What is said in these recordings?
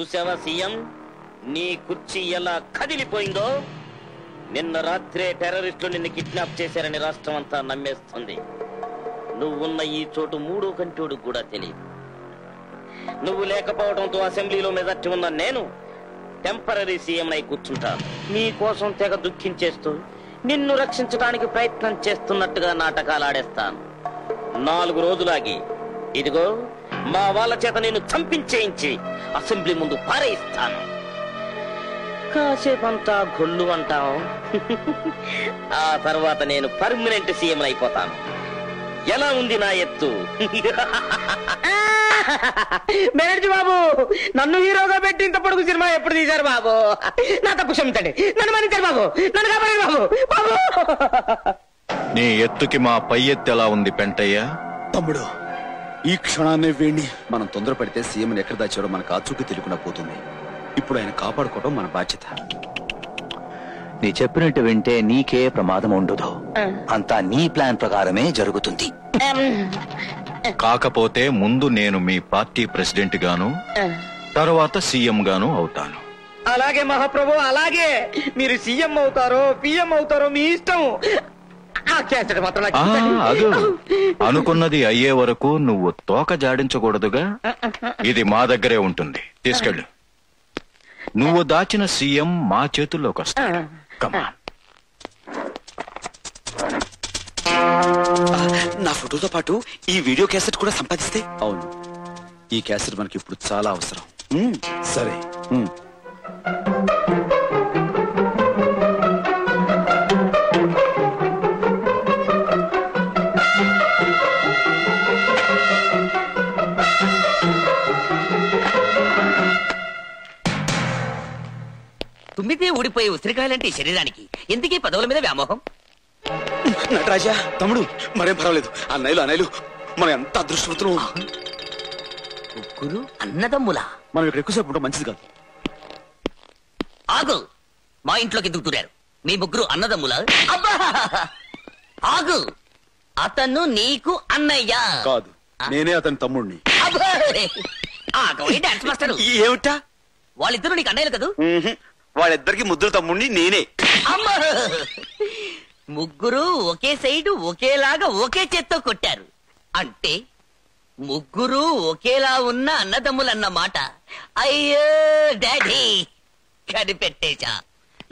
చూసావా సీఎం? నీ కుర్చీ ఎలా కదిలిపోయిందో? నిన్న రాత్రే టెర్రరిస్టులు నిన్ను కిడ్నాప్ చేశారని రాష్ట్రం అంతా నమ్మేస్తుంది. నువ్వున్న ఈ చోటు మూడో కంటోడు కూడా తెలియదు. నువ్వు లేకపోవడంతో అసెంబ్లీలో మెజార్టీ ఉన్న నేను టెంపరీ సీఎం అయి కూర్చుంటాను. నీ కోసం తెగ దుఃఖించేస్తూ నిన్ను రక్షించడానికి ప్రయత్నం చేస్తున్నట్టుగా నాటకాలు ఆడేస్తాను. నాలుగు రోజులాగి ఇదిగో మా వాళ్ళ చేత నేను చంపించేయించి అసెంబ్లీ ముందు పారేయిస్తాను. కాసేపంతా గొల్లు అంటాం ఆ తర్వాత నేను పర్మనెంట్ సీఎం అయిపోతాను. ఎలా ఉంది నా ఎత్తు? బెనర్జీ బాబు నన్ను హీరోగా పెట్టి ఇంత పొడుగు సినిమా ఎప్పుడు తీశారు బాబు? నా తప్పు క్షమించండి. నన్ను మన్నించారు బాబు. నన్ను కాపాడండి బాబు. బాబు! నీ ఎత్తుకి మా పై ఎత్తు ఎలా ఉంది పెంటయ్య? తమ్ముడు ఈ క్షణాన్నే వేణి. మనం తొందరపడితే సీఎం ఎక్కడ దాచాడో మనకు ఆచూకీ తెలియకుండా పోతుంది. ఇప్పుడు ఆయన కాపాడుకోవడం మన బాధ్యత. నీ చెప్పినట్టు వింటే నీకే ప్రమాదం ఉండదు. అంతా నీ ప్లాన్ ప్రకారమే జరుగుతుంది. కాకపోతే ముందు నేను మీ పార్టీ ప్రెసిడెంట్ గాను తర్వాత సీఎం గాను అవుతాను. అలాగే మహాప్రభు అలాగే. మీరు సీఎం అవుతారో పిఎం అవుతారో మీ ఇష్టం. ఆ. అదు అనుకున్నది అయ్యే వరకు నువ్వు తోక జాడించకూడదుగా? ఇది మా దగ్గరే ఉంటుంది. తీసుకెళ్ళు. నువ్వు దాచిన సీఎం మా చేతుల్లోకి వస్తాడు. కమా నా ఫోటోతో పాటు ఈ వీడియో క్యాసెట్ కూడా సంపాదిస్తే? అవును. ఈ క్యాసెట్ మనకి ఇప్పుడు చాలా అవసరం. సరే. తుమ్మితే ఊడిపోయే ఉసిరికాయలంటే శరీరానికి. ఎందుకీ పదవుల మీద వ్యామోహం? నటరాజా. తమ్ముడు మరేం పర్వాలేదు. అన్నయ్యలు అన్నయ్యలు మనం ఎంత అదృష్టవంతులు. ముగ్గురు అన్నదమ్ములా? మనం ఇక్కడ ఎక్కువసేపు ఉండడం మంచిది కాదు. ఆగు! మా ఇంట్లోకి ఎందుకు దూరారు? మీ ముగ్గురు అన్నదమ్ములా? అబ్బా! ఆగు! అతను నీకు అన్నయ్య. కాదు. నేనే అతని తమ్ముడిని. అబ్బా! ఆగోయ్ డాన్స్ మాస్టర్. ఏమిటా? వాళ్ళిద్దరు నీకు అన్నయ్యలు కదూ? వాళ్ళిద్దరికి ముద్దుల తమ్ముడిని నేనే. అమ్మా! ముగ్గురు ఒకే సైడు ఒకేలాగా ఒకే చేత్తో కొట్టారు. అంటే ముగ్గురు ఒకేలా ఉన్న అన్నదమ్ములన్న మాట. అయ్యో డాడీ! కనిపెట్టేశా.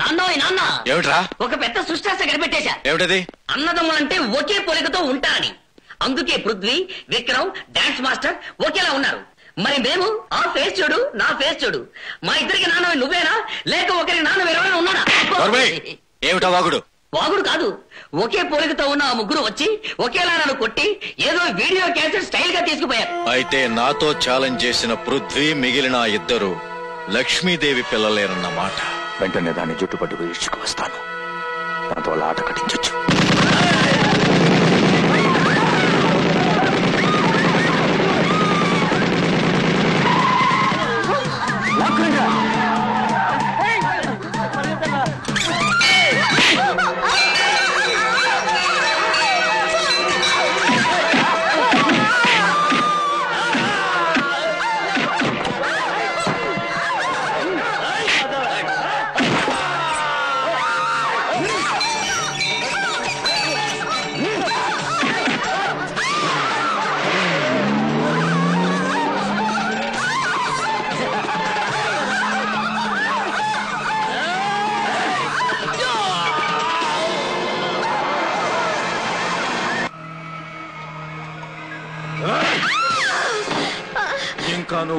నాన్నోయ్ నాన్న! ఏమిట్రా? ఒక పెద్ద సృష్టాస కనిపెట్టేశా. ఏమిటది? అన్నదమ్ములంటే ఒకే పోలికతో ఉంటారని. అందుకే పృథ్వీ విక్రమ్ డాన్స్ మాస్టర్ ఒకేలా ఉన్నారు. మరి మేము ఆ ఫేస్ చూడు నా ఫేస్ చూడు. మా ఇద్దరికి నాన్న నువ్వేనా? లేక ఒకరి నాన్న వేరేమైనా ఉన్నాడా? ఏమిటా వాగుడు? వాగుడు కాదు. ఒకే పోలికతో ఉన్న ఆ ముగ్గురు వచ్చి ఒకేలా నన్ను కొట్టి ఏదో వీడియో క్యాసెట్ స్టైల్గా తీసుకుపోయారు. అయితే నాతో ఛాలెంజ్ చేసిన పృథ్వీ మిగిలిన ఇద్దరు లక్ష్మీదేవి పిల్లలేరన్నమాట. వెంటనే దాన్ని జుట్టుపట్టుకు ఇచ్చుకు వస్తాను దాంతో ఆట కట్టించొచ్చు.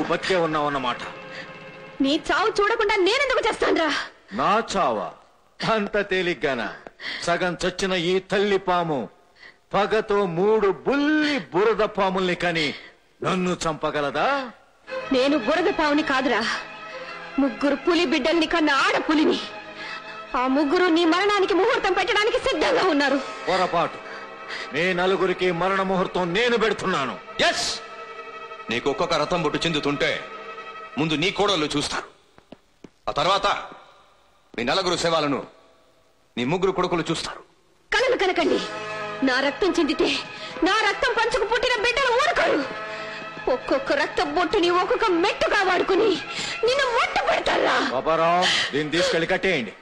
బతికే ఉన్నావన్నమాట. నీ చావు చూడకుండా నేనెందుకు చేస్తానురా? నా చావా? అంత తేలిగ్గాన? సగం చచ్చిన ఈ తల్లి పాము పగతో మూడు బుల్లి బురద పాముల్ని కని నన్ను చంపగలదా? నేను బురద పావుని కాదురా. ముగ్గురు పులి బిడ్డల్ని కన్న ఆడ పులిని. ఆ ముగ్గురు నీ మరణానికి ముహూర్తం పెట్టడానికి సిద్ధంగా ఉన్నారు. పొరపాటు. మీ నలుగురికి మరణ ముహూర్తం నేను పెడుతున్నాను. ఎస్ నీకు ఒక్కొక్క రథం బొట్టు చెందుతుంటే ముందు నీ కోడళ్ళు చూస్తారు ఆ తర్వాత మీ నలుగురు శవాలను నీ ముగ్గురు కొడుకులు చూస్తారు. కలలు కనకండి. నా రక్తం చెందితే నా రక్తం పంచుకు పుట్టిన బిడ్డలు ఊరుకోరు. ఒక్కొక్క రక్త బొట్టుని ఒక్కొక్క మెట్టుగా వాడుకుని నిన్ను మొట్ట పెడతారా? దీన్ని తీసుకెళ్ళి కట్టేయండి.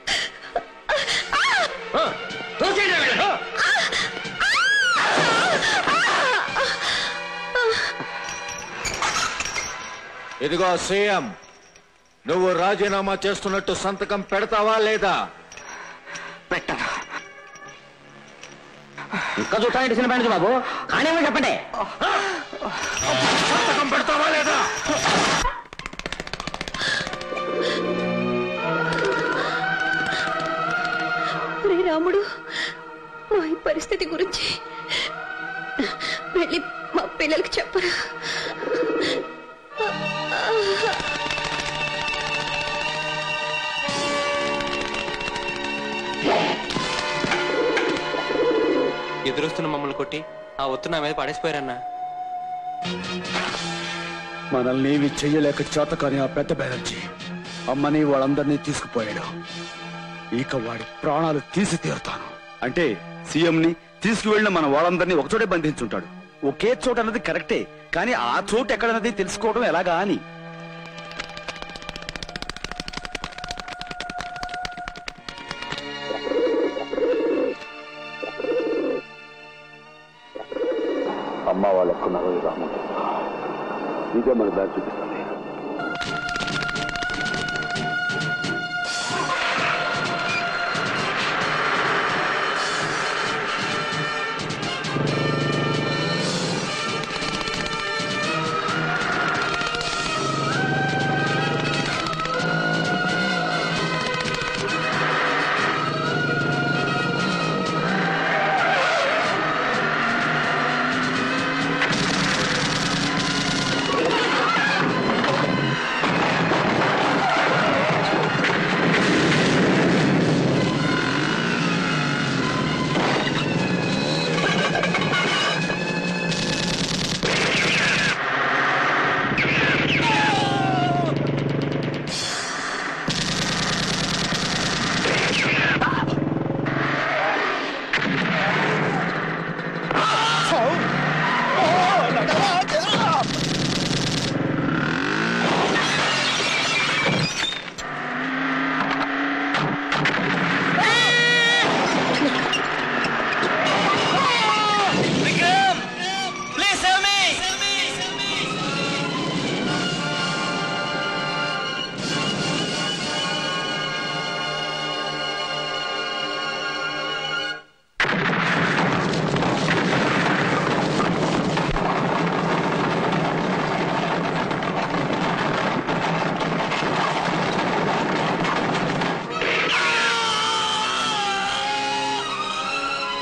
ఇదిగో సీఎం నువ్వు రాజీనామా చేస్తున్నట్టు సంతకం పెడతావా లేదా? పెట్టను? ఇంకా చూస్తానండి సినిమా నుంచి బాబు? కానీ చెప్పండి. సంతకం పెడతావా లేదా? రాముడు మా ఈ పరిస్థితి గురించి వెళ్ళి మా పిల్లలకి చెప్పరా? ఆ ఒత్తు నా మీద పడేసిపోయారన్నా. మనల్ని ఏమి చెయ్యలేక చేత కానీ ఆ పెద్ద బెనర్జీ అమ్మని వాళ్ళందరినీ తీసుకుపోయాడు. ఇక వాడి ప్రాణాలు తీసి తీరుతాను అంటే సీఎం ని తీసుకువెళ్ళిన మన వాళ్ళందరినీ ఒకచోటే బంధించుంటాడు. ఒకే చోట అన్నది కరెక్టే కానీ ఆ చోటు ఎక్కడన్నది తెలుసుకోవడం ఎలాగా అని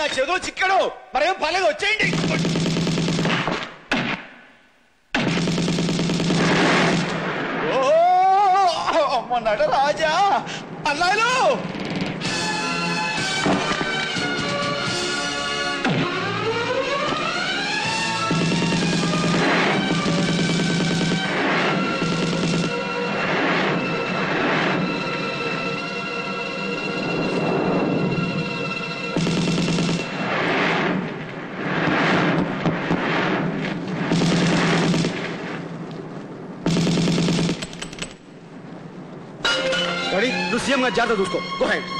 నా చెదో చిక్కడు. మరేం పర్లేదు వచ్చేయండి. ఓ అమ్మ నట రాజా అన్నాలు నువ్వు సీఎం గా జాగ్రత్త చూసుకో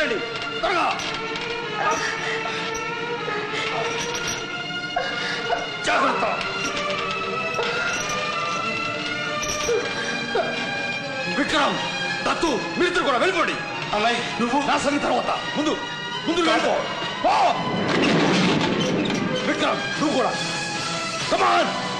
ఎక్కండి త్వరగా. జాగ్రత్త. విక్రమ్ దత్తు మీరిద్దరు కూడా వెళ్ళిపోండి. అన్నయ్య నువ్వు? నా సంగతి తర్వాత. ముందు ముందు వెళ్ళిపో. విక్రమ్ నువ్వు కూడా. కమాన్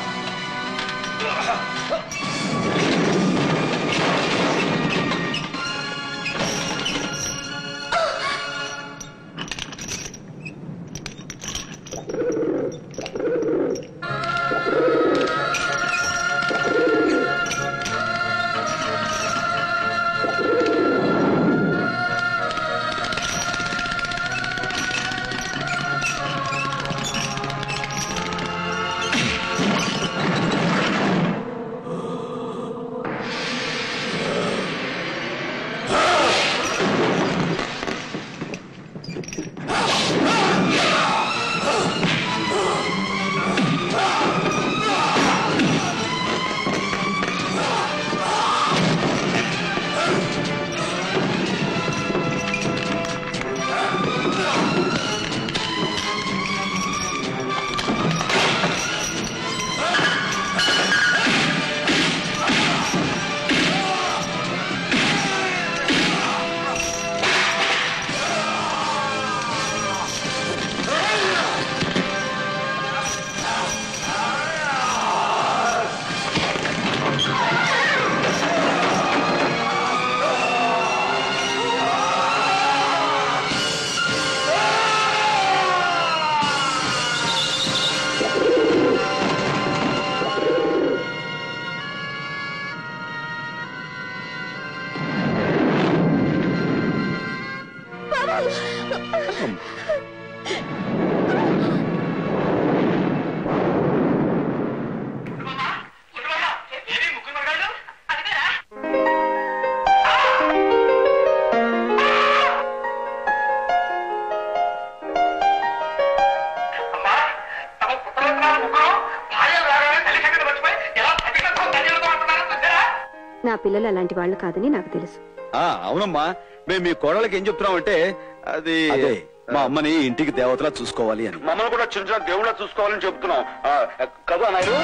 నా పిల్లలు అలాంటి వాళ్ళు కాదని నాకు తెలుసు. ఆ అవునమ్మా. మేము మీ కోడలకి ఏం చెప్తున్నామంటే అది అదే మా అమ్మని ఇంటికి దేవతలా చూసుకోవాలి అని. మమ్మల్ని కూడా చిన్న చిన్న దేవుళ్ళ చూసుకోవాలని చెప్తున్నాం. కదా నాయుడు?